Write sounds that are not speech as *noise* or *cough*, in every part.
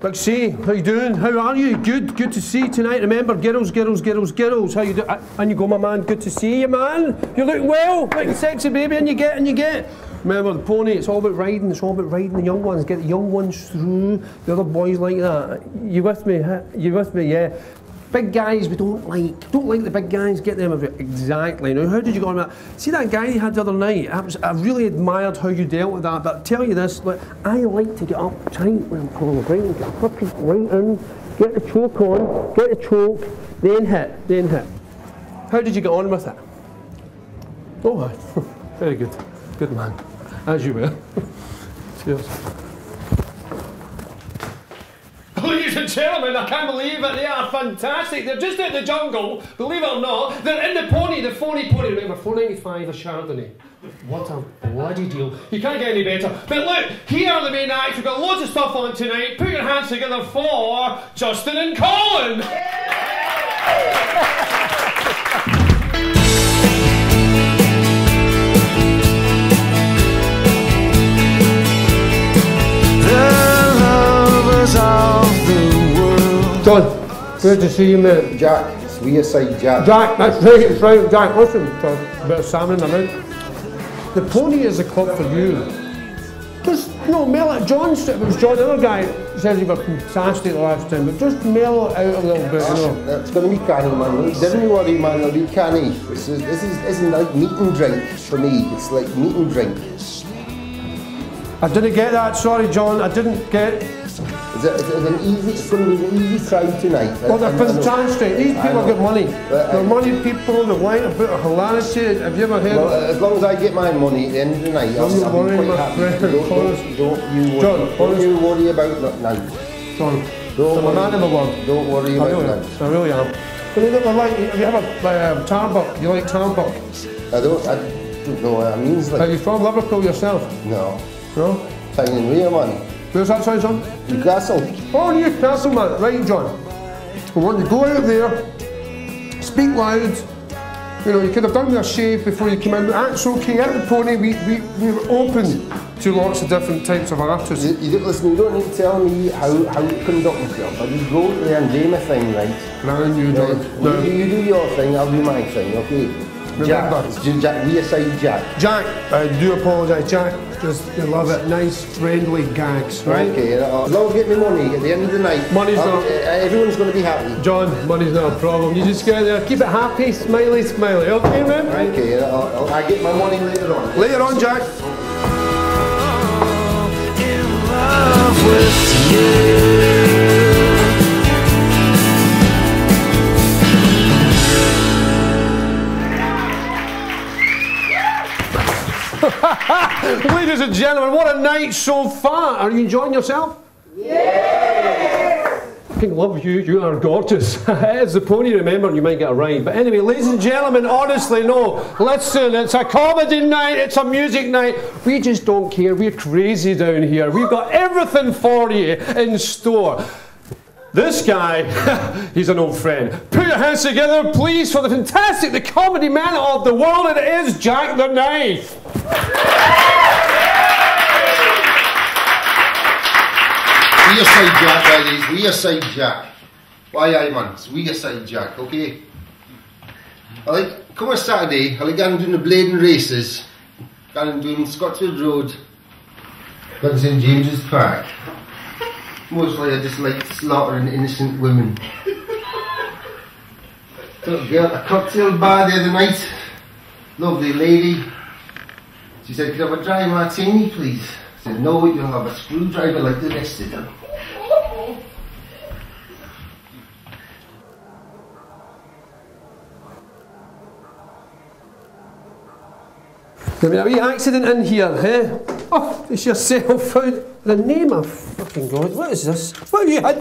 Big C, how you doing? How are you? Good, good to see you tonight. Remember, girls, girls, girls, girls. How you do? Uh, and you go, my man. Good to see you, man. You look well, looking sexy, baby. And you get, and you get. Remember the pony. It's all about riding. It's all about riding the young ones. Get the young ones through. The other boys like that. You with me? You with me? Yeah. Big guys we don't like. Don't like the big guys. Get them. Exactly. Now, how did you go on that? See that guy you had the other night? I, was, I really admired how you dealt with that. But tell you this, like, I like to get up tight when I'm pulling the right, get up right in, get the choke on, get the choke, then hit, then hit. How did you get on with it? Oh, *laughs* very good. Good man. As you were. *laughs* Cheers. Ladies and gentlemen, I can't believe it. They are fantastic. They're just out the jungle, believe it or not. They're in the pony, the phony pony. Remember, 495 a Chardonnay. What a bloody deal. You can't get any better. But look, here are the main acts. We've got loads of stuff on tonight. Put your hands together for Justin and Colin. *laughs* Good to see you, mate. Jack, it's we aside Jack. Jack, that's right, it's right. Jack, listen, a bit of salmon in mouth. The pony is a club for you. Just, no, mail it. John, it was John, the other guy, says you were fantastic the last time, but just mail it out a little bit, you know. It's going to be canny, man. Don't you worry, man. It'll be canny. This, is, this is, isn't like meat and drink for me. It's like meat and drink. I didn't get that, sorry, John. I didn't get It's, a, it's, an easy, it's going to be an easy try tonight. Well, they're I- I fantastic. These I people know. get money. But, They're uh, money people. They like a bit of hilarity. Have you ever heard? Well, as long as I get my money at the end of the night, I'll, Don't you I'll worry, be quite happy. Don't, don't, don't you worry. John, don't you worry about that now. John, Don't I'm a man word. Don't worry I about really, that. I really am. But you know, like, have you ever um, Tarbuck? You like Tarbuck? I don't, I don't know what that means. Are you from Liverpool yourself? no. No. Tyne and Wear, man. Where's that sound, son? Newcastle. Oh, Newcastle, man. Right, John. We want you to go out there, speak loud. You know, you could have done a shave before you came in. That's okay. At the pony, we, we, we were open to lots of different types of artists. You, you don't, listen, you don't need to tell me how, how to conduct myself. I just go out there and do my thing, right? John. You, do- you do your thing, I'll do my thing, okay? Jack, Remember. it's just Jack, we aside Jack. Jack, I do apologise, Jack. Just, you love it. Nice, friendly gags, right? Okay, as long as get my money at the end of the night, Money's I'll- not- uh, everyone's going to be happy. John, money's not a problem. You just get there, keep it happy, smiley, smiley. Okay, man? Okay, I'll, I'll, I get my money later on. Later on, Jack. in *laughs* Ladies and gentlemen, what a night so far. Are you enjoying yourself? Yeah! Fucking love you, you are gorgeous. *laughs* it's the pony, remember, you might get a ride. But anyway, ladies and gentlemen, honestly, no. Listen, it's a comedy night, it's a music night. We just don't care, we're crazy down here. We've got everything for you in store. This guy, *laughs* he's an old friend. Put your hands together, please, for the fantastic, the comedy man of the world, it is Jack the Knife. We are aside Jack, ladies, we aside Jack. Why aye man, we aside Jack, okay? I like, come on Saturday, I like going doing the Blaydon Races, going doing Scotswood Road, going St James's Park. Mostly I just like slaughtering innocent women. Took a girl a cocktail bar the other night, lovely lady. She said, could I have a dry martini please? I said, no, you'll have a screwdriver like the rest of them. There's been a wee accident in here, eh? Oh, it's yourself. The name of fucking God, what is this? What have you had?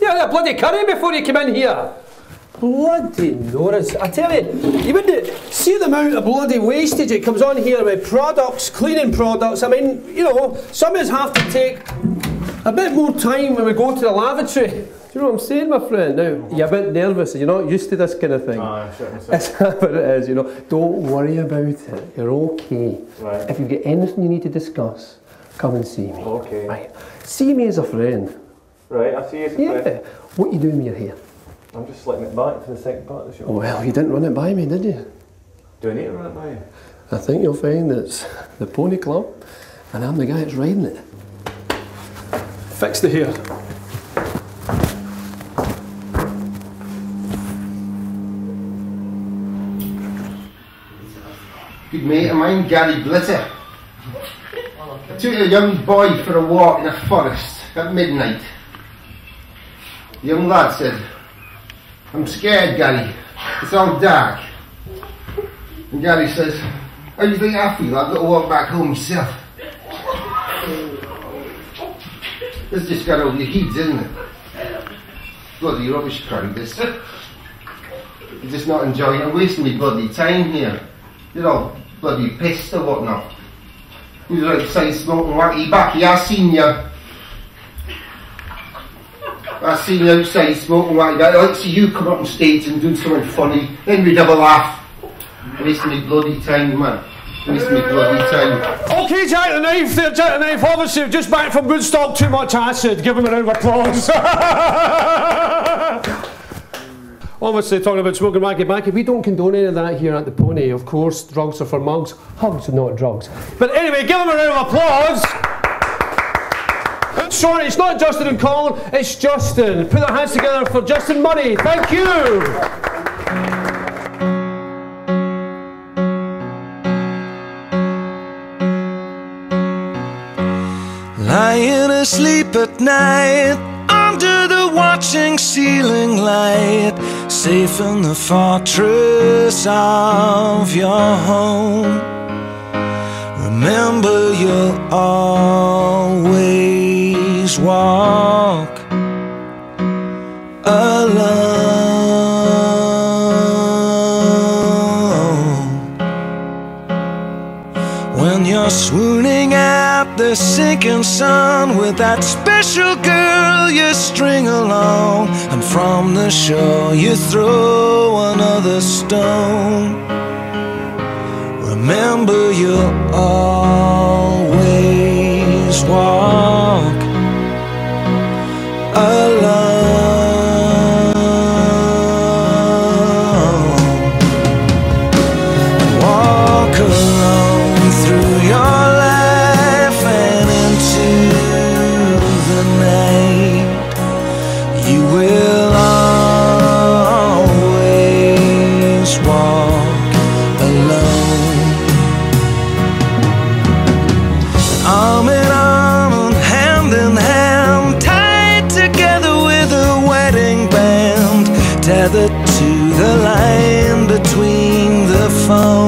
You had a bloody curry before you came in here. Bloody Norris. I tell you, you wouldn't see the amount of bloody wastage that comes on here with products, cleaning products. I mean, you know, some of us have to take a bit more time when we go to the lavatory. Do you know what I'm saying, my friend? Now, you're a bit nervous, you're not used to this kind of thing. *laughs* That's what it is, you know. Don't worry about it. You're okay. Right. If you get anything you need to discuss, come and see me. Okay. Right. See me as a friend. Right, I see you. As a yeah. What are you doing with your hair? I'm just slitting it back for the second part of the show. Oh, well, you didn't run it by me, did you? Do I need to run it by you? I think you'll find it's the Pony Club, and I'm the guy that's riding it. Fix the hair. Good mate of mine, Gary Glitter. I took a young boy for a walk in a forest at midnight. The young lad said, I'm scared, Gary. It's all dark. And Gary says, How do you think I feel? I've got to walk back home myself. This just got over your heads, isn't it? Bloody rubbish crowd, this. You're just not enjoying it. I'm wasting my bloody time here. You're all bloody pissed or whatnot. You're outside smoking wacky backy. I seen you. Oh, I seen you outside smoking wacky backy. I'd like to see you come up on stage and do something funny. Then we'd have a laugh. Wasting my bloody time, man. Wasting my bloody time. Okay, Jack the Knife there, Jack the Knife. Obviously, just back from Woodstock, too much acid. Give him a round of applause. *laughs* Obviously, talking about smoking wacky backy, we don't condone any of that here at the Pony. Of course, drugs are for mugs, hugs are not drugs. But anyway, give him a round of applause. Sorry, it's not Justin and Colin, it's Justin. Put their hands together for Justin Murray. Thank you. Lying asleep at night watching ceiling light, safe in the fortress of your home. Remember, you'll always walk alone. When you're swooning the sinking sun with that special girl you string along, and from the shore you throw another stone. Remember, always to the line between the phones.